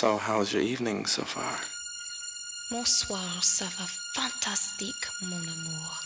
So, how's your evening so far? Mon soir, ça va fantastique, mon amour.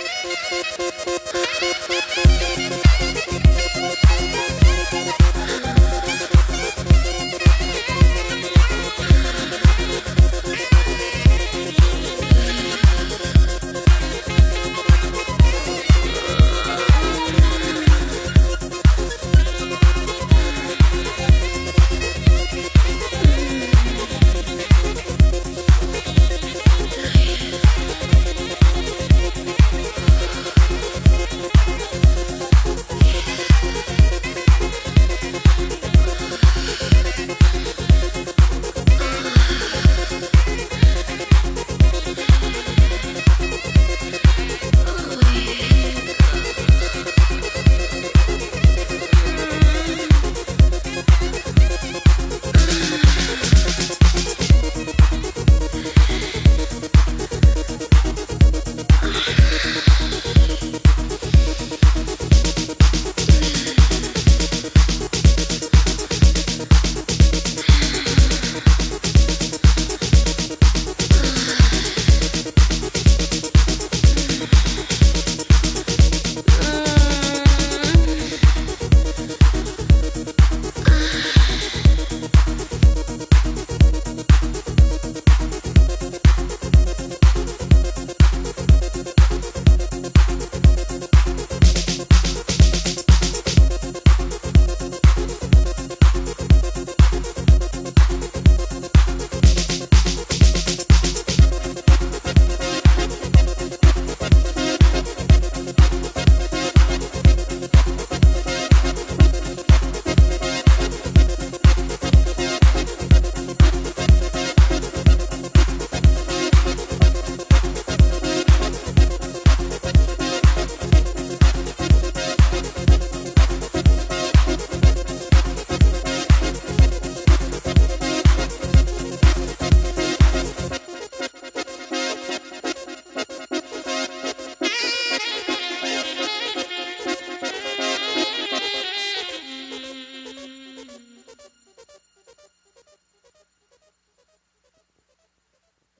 Thank you.